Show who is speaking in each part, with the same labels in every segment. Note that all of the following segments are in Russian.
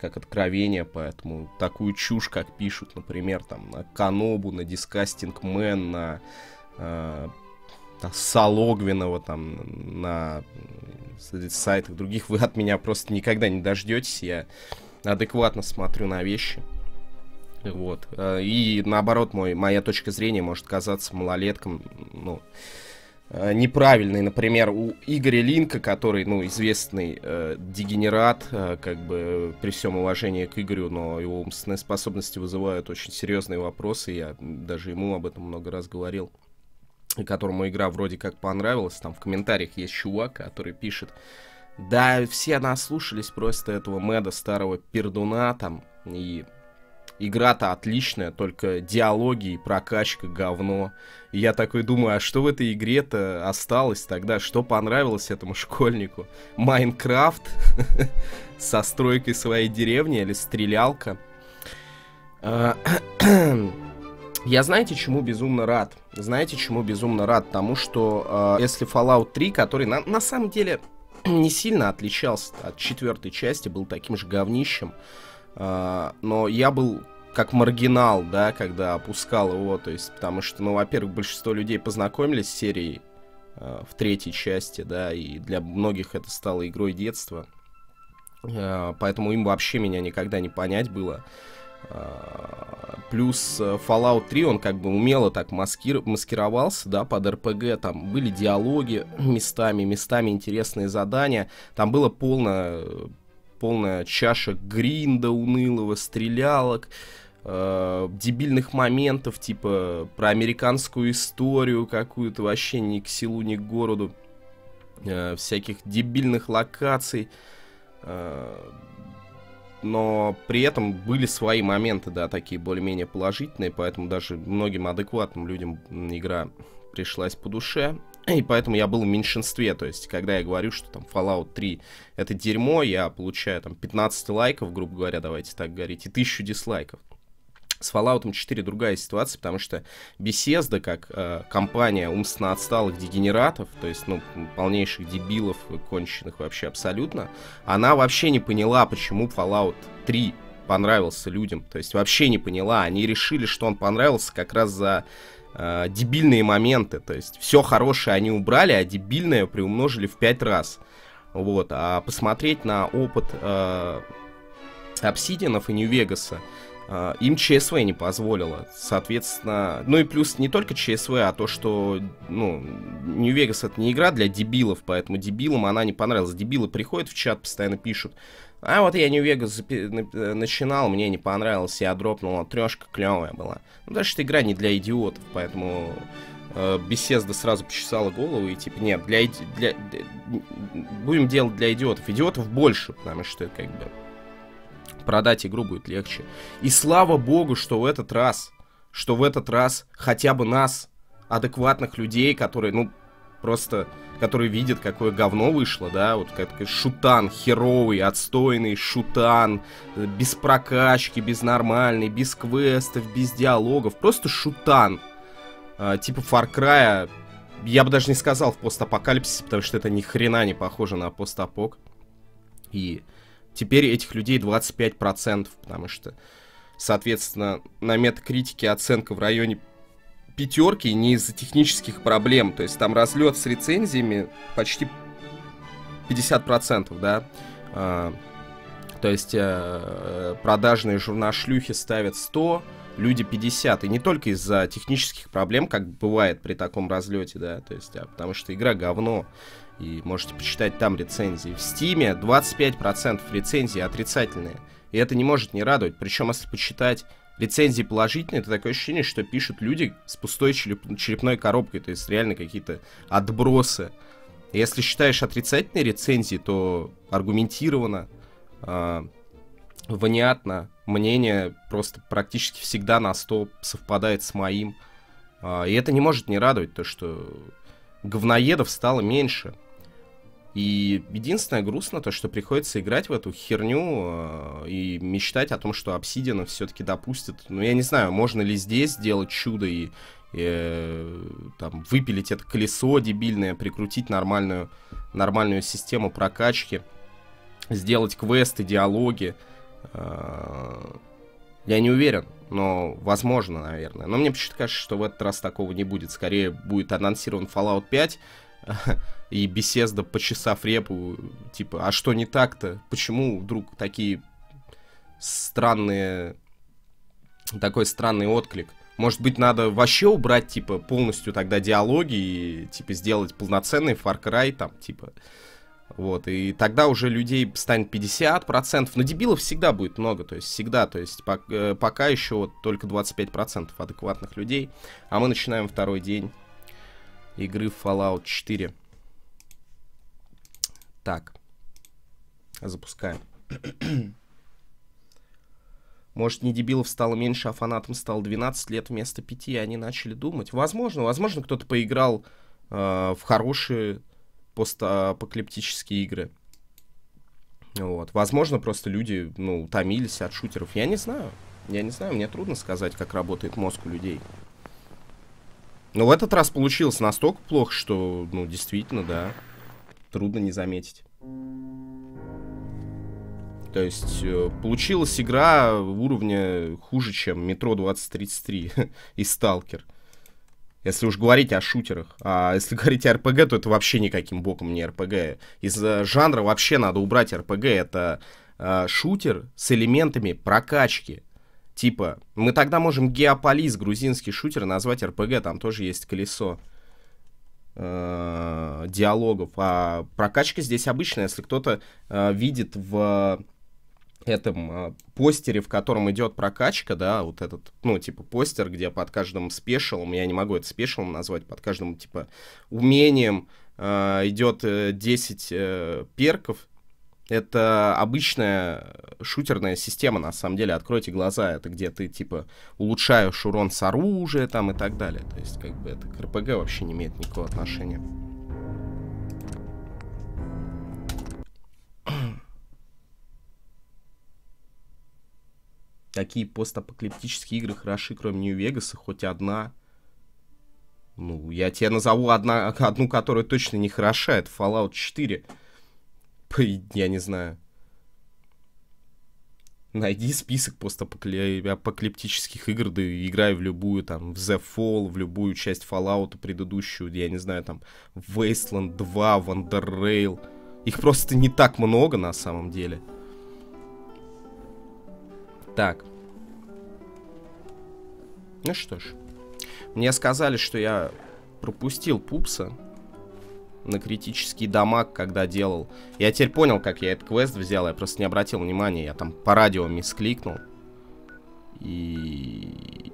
Speaker 1: как откровение, поэтому такую чушь, как пишут, например, там на Канобу, на Disgusting Man, на э, Сологвинова, там, на сайтах других, вы от меня просто никогда не дождетесь. Я адекватно смотрю на вещи. Вот. Э, и наоборот, мой, моя точка зрения может казаться малолеткам, ну, э, неправильной. Например, у Игоря Линка, который, ну, известный э, дегенерат, э, как бы при всем уважении к Игорю, но его умственные способности вызывают очень серьезные вопросы. Я даже ему об этом много раз говорил которому игра вроде как понравилась, там в комментариях есть чувак, который пишет, да, все наслушались просто этого Мэда старого пердуна там, и игра-то отличная, только диалоги и прокачка говно. И я такой думаю, а что в этой игре-то осталось тогда? Что понравилось этому школьнику? Майнкрафт со стройкой своей деревни или стрелялка? А, Я знаете, чему безумно рад? Знаете, чему безумно рад? Тому, что э, если Fallout 3, который на, на самом деле не сильно отличался от четвертой части, был таким же говнищем, э, но я был как маргинал, да, когда опускал его, то есть, потому что, ну, во-первых, большинство людей познакомились с серией э, в третьей части, да, и для многих это стало игрой детства, э, поэтому им вообще меня никогда не понять было. Плюс э, Fallout 3, он как бы умело так маскир... маскировался, да, под RPG. Там были диалоги местами, местами интересные задания. Там было полно, полная чаша гринда унылого, стрелялок, э, дебильных моментов, типа про американскую историю какую-то, вообще ни к селу, ни к городу. Э, всяких дебильных локаций. Э, но при этом были свои моменты, да, такие более-менее положительные, поэтому даже многим адекватным людям игра пришлась по душе. И поэтому я был в меньшинстве, то есть, когда я говорю, что там Fallout 3 это дерьмо, я получаю там 15 лайков, грубо говоря, давайте так говорить, и 1000 дизлайков. С Fallout 4 другая ситуация, потому что Bethesda, как э, компания умственно отсталых дегенератов, то есть, ну, полнейших дебилов, конченых вообще абсолютно, она вообще не поняла, почему Fallout 3 понравился людям. То есть вообще не поняла. Они решили, что он понравился как раз за э, дебильные моменты. То есть все хорошее они убрали, а дебильное приумножили в пять раз. Вот. А посмотреть на опыт э, и Нью-Вегаса, а, им ЧСВ не позволило. Соответственно, ну и плюс не только ЧСВ, а то, что, ну, Нью-Вегас это не игра для дебилов, поэтому дебилам она не понравилась. Дебилы приходят в чат, постоянно пишут, а вот я Нью-Вегас начинал, мне не понравилось, я дропнул, трешка клевая была. Ну, даже что игра не для идиотов, поэтому э, беседа сразу почесала голову и типа, нет, для, для, для... Будем делать для идиотов. Идиотов больше, потому что, как бы, продать игру будет легче. И слава богу, что в этот раз, что в этот раз хотя бы нас, адекватных людей, которые, ну, просто, которые видят, какое говно вышло, да, вот как шутан, херовый, отстойный шутан, э, без прокачки, без нормальной, без квестов, без диалогов, просто шутан, а, типа Far Cry, я бы даже не сказал в постапокалипсисе, потому что это ни хрена не похоже на постапок. И Теперь этих людей 25%, потому что, соответственно, на метакритике оценка в районе пятерки не из-за технических проблем. То есть там разлет с рецензиями почти 50%, да. А, то есть а, продажные журнашлюхи ставят 100, люди 50. И не только из-за технических проблем, как бывает при таком разлете, да, то есть, а потому что игра говно. И можете почитать там рецензии. В Стиме 25% рецензии отрицательные. И это не может не радовать. Причем, если почитать рецензии положительные, это такое ощущение, что пишут люди с пустой череп черепной коробкой. То есть реально какие-то отбросы. Если считаешь отрицательные рецензии, то аргументированно, э, внятно, мнение просто практически всегда на 100 совпадает с моим. Э, и это не может не радовать, то что говноедов стало меньше. И единственное грустно то, что приходится играть в эту херню э, и мечтать о том, что Obsidian все-таки допустит. Ну, я не знаю, можно ли здесь сделать чудо и, и э, там, выпилить это колесо дебильное, прикрутить нормальную, нормальную систему прокачки, сделать квесты, диалоги, Э, я не уверен, но возможно, наверное. Но мне почему-то кажется, что в этот раз такого не будет. Скорее будет анонсирован Fallout 5, и беседа, почесав репу, типа, а что не так-то? Почему вдруг такие странные... Такой странный отклик? Может быть, надо вообще убрать, типа, полностью тогда диалоги и, типа, сделать полноценный Far Cry, там, типа... Вот, и тогда уже людей станет 50%, но дебилов всегда будет много, то есть всегда, то есть по, э, пока еще вот только 25% адекватных людей, а мы начинаем второй день игры Fallout 4. Так, запускаем. Может, не дебилов стало меньше, а фанатам стало 12 лет вместо 5, и они начали думать. Возможно, возможно, кто-то поиграл э, в хорошие постапокалиптические игры. Вот. Возможно, просто люди, ну, утомились от шутеров. Я не знаю. Я не знаю, мне трудно сказать, как работает мозг у людей. Но в этот раз получилось настолько плохо, что, ну, действительно, да, трудно не заметить. То есть э, получилась игра уровня хуже, чем Метро 2033 и Сталкер. Если уж говорить о шутерах. А если говорить о РПГ, то это вообще никаким боком не РПГ. Из жанра вообще надо убрать РПГ. Это э, шутер с элементами прокачки. Типа, мы тогда можем Геополис, грузинский шутер, назвать РПГ, там тоже есть колесо э, диалогов. А прокачка здесь обычная. Если кто-то э, видит в этом э, постере, в котором идет прокачка, да, вот этот, ну, типа, постер, где под каждым спешалом, я не могу это спешалом назвать, под каждым, типа, умением э, идет 10 э, перков, это обычная шутерная система, на самом деле, откройте глаза, это где ты, типа, улучшаешь урон с оружия, там, и так далее, то есть, как бы, это к РПГ вообще не имеет никакого отношения. Какие постапокалиптические игры хороши, кроме Нью-Вегаса? Хоть одна. Ну, я тебе назову одна, одну, которая точно не хороша. Это Fallout 4. Я не знаю. Найди список постапокалиптических игр, да играй в любую, там, в The Fall, в любую часть Fallout предыдущую, я не знаю, там, Wasteland 2, Rail. Их просто не так много на самом деле. Так. Ну что ж. Мне сказали, что я пропустил пупса на критический дамаг, когда делал. Я теперь понял, как я этот квест взял. Я просто не обратил внимания. Я там по радио мискликнул. И...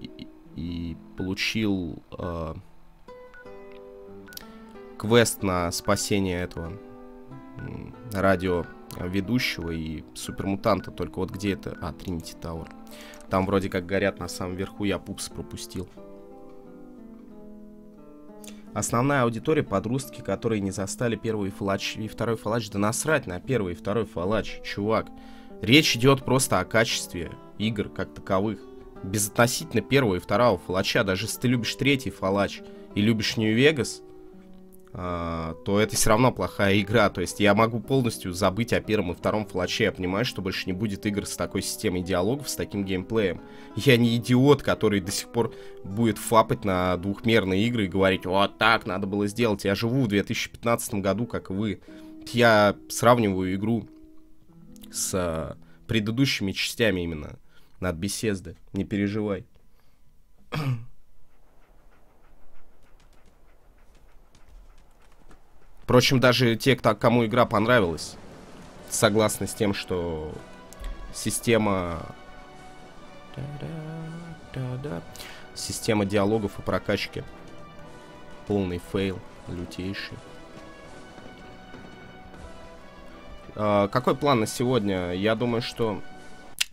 Speaker 1: И, и получил э, квест на спасение этого радио ведущего и супермутанта, только вот где это? А, Тринити Тауэр. Там вроде как горят на самом верху, я пупс пропустил. Основная аудитория подростки, которые не застали первый фалач и второй фалач. Да насрать на первый и второй фалач, чувак. Речь идет просто о качестве игр как таковых. Безотносительно первого и второго фалача. Даже если ты любишь третий фалач и любишь Нью-Вегас, то это все равно плохая игра. То есть я могу полностью забыть о первом и втором флаче. Я понимаю, что больше не будет игр с такой системой диалогов, с таким геймплеем. Я не идиот, который до сих пор будет фапать на двухмерные игры и говорить, вот так надо было сделать. Я живу в 2015 году, как вы. Я сравниваю игру с а, предыдущими частями именно над беседы. Не переживай. Впрочем, даже те, кто, кому игра понравилась, согласны с тем, что система... Система диалогов и прокачки. Полный фейл, лютейший. Э, какой план на сегодня? Я думаю, что...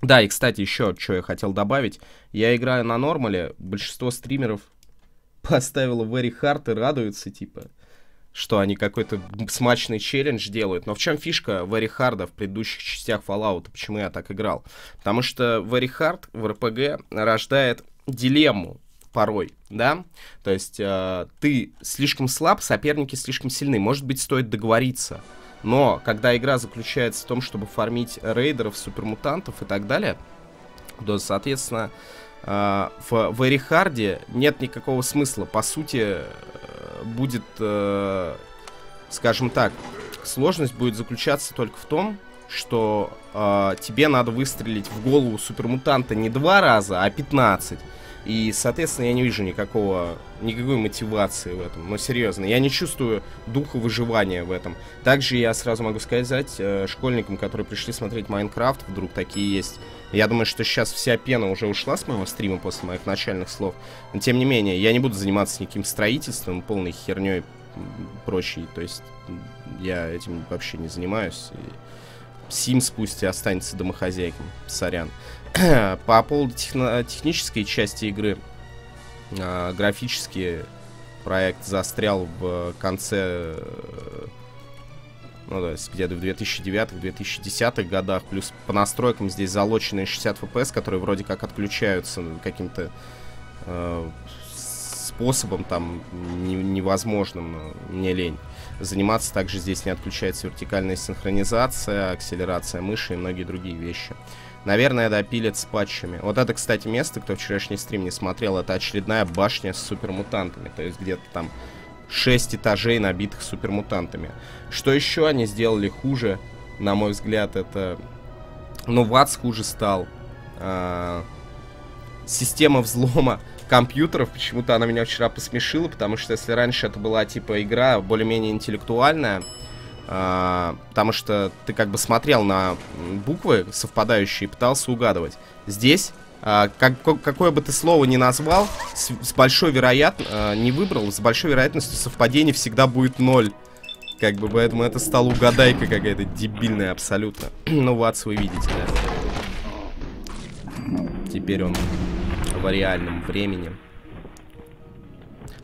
Speaker 1: Да, и, кстати, еще что я хотел добавить. Я играю на нормале. Большинство стримеров поставило very hard и радуются, типа что они какой-то смачный челлендж делают. Но в чем фишка Very Hard в предыдущих частях Fallout? Почему я так играл? Потому что Very Hard в RPG рождает дилемму порой, да? То есть э, ты слишком слаб, соперники слишком сильны. Может быть, стоит договориться. Но когда игра заключается в том, чтобы фармить рейдеров, супермутантов и так далее, то, соответственно, э, в Very Hard нет никакого смысла. По сути, будет, э, скажем так, сложность будет заключаться только в том, что э, тебе надо выстрелить в голову супермутанта не два раза, а 15. И, соответственно, я не вижу никакого, никакой мотивации в этом. Но серьезно, я не чувствую духа выживания в этом. Также я сразу могу сказать э, школьникам, которые пришли смотреть Майнкрафт, вдруг такие есть. Я думаю, что сейчас вся пена уже ушла с моего стрима после моих начальных слов. Но, тем не менее, я не буду заниматься никаким строительством, полной херней прочей. То есть я этим вообще не занимаюсь. И Sims пусть и останется домохозяйкой. Сорян. По поводу техно- технической части игры, э, графически проект застрял в конце, э, ну, есть где-то в 2009-2010 годах, плюс по настройкам здесь залоченные 60 FPS, которые вроде как отключаются каким-то э, способом там не, невозможным, но мне лень. Заниматься также здесь не отключается вертикальная синхронизация, акселерация мыши и многие другие вещи. Наверное, допилят с патчами. Вот это, кстати, место, кто вчерашний стрим не смотрел, это очередная башня с супермутантами. То есть где-то там 6 этажей, набитых супермутантами. Что еще они сделали хуже, на мой взгляд, это... Ну, ВАЦ хуже стал. А... Система взлома компьютеров, почему-то она меня вчера посмешила, потому что если раньше это была, типа, игра более-менее интеллектуальная, а, потому что ты как бы смотрел на буквы совпадающие и пытался угадывать. Здесь, а, как, какое бы ты слово ни назвал, с, с большой вероятностью, а, не выбрал, с большой вероятностью совпадение всегда будет ноль. Как бы, поэтому это стало угадайка какая-то дебильная абсолютно. ну, Ватс, вы видите, да. Теперь он в реальном времени.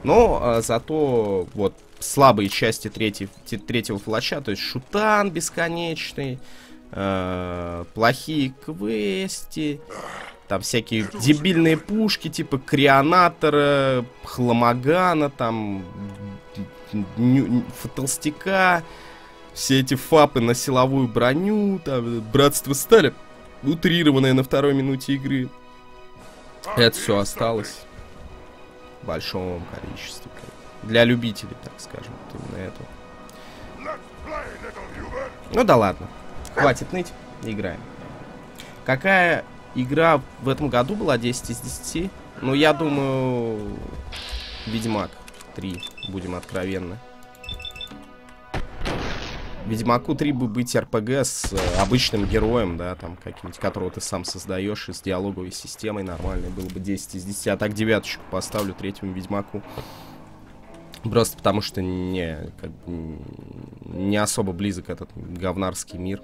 Speaker 1: Но а, зато вот слабые части третьей, третьего флача, то есть шутан бесконечный, э, плохие квести, там всякие дебильные пушки, типа Крионатора, Хламагана, там, Толстяка, все эти фапы на силовую броню, там, Братство Стали, утрированное на второй минуте игры. Это все осталось в большом количестве. Для любителей, так скажем, вот именно это. Ну да ладно. Хватит ныть, играем. Какая игра в этом году была 10 из 10? Ну, я думаю, Ведьмак 3, будем откровенны. Ведьмаку 3 бы быть РПГ с э, обычным героем, да, там, каким-нибудь, которого ты сам создаешь, и с диалоговой системой нормальной, было бы 10 из 10. А так девяточку поставлю третьему Ведьмаку. Просто потому что не, как, не особо близок этот говнарский мир.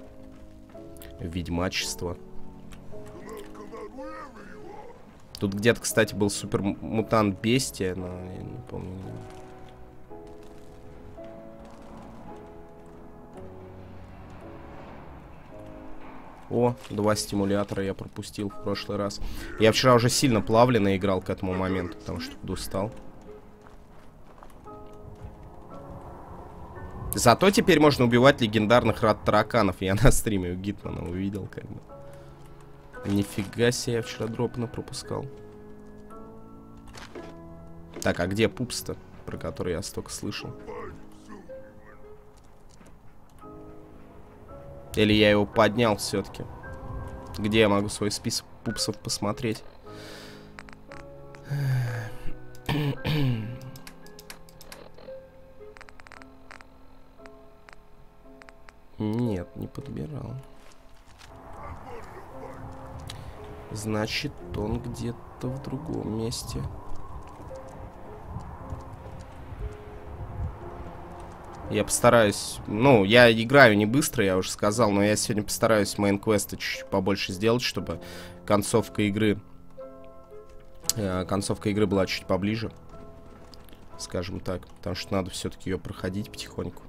Speaker 1: Ведьмачество. Тут где-то, кстати, был супер мутант бестия, но я не помню. О, два стимулятора я пропустил в прошлый раз. Я вчера уже сильно плавленно играл к этому моменту, потому что устал. Зато теперь можно убивать легендарных рад тараканов. Я на стриме у Гитмана увидел, как бы. Нифига себе, я вчера дропно пропускал. Так, а где пупс-то, про который я столько слышал? Или я его поднял все-таки? Где я могу свой список пупсов посмотреть? Нет, не подбирал. Значит, он где-то в другом месте. Я постараюсь... Ну, я играю не быстро, я уже сказал, но я сегодня постараюсь мейн-квесты чуть-чуть побольше сделать, чтобы концовка игры... Э, концовка игры была чуть поближе. Скажем так. Потому что надо все-таки ее проходить потихоньку.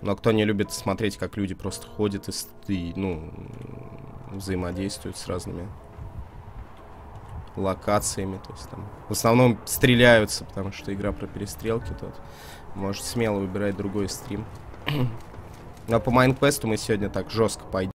Speaker 1: Но кто не любит смотреть, как люди просто ходят и, и ну, взаимодействуют с разными локациями, то есть там в основном стреляются, потому что игра про перестрелки тут. Может смело выбирать другой стрим. А по Майнквесту мы сегодня так жестко пойдем.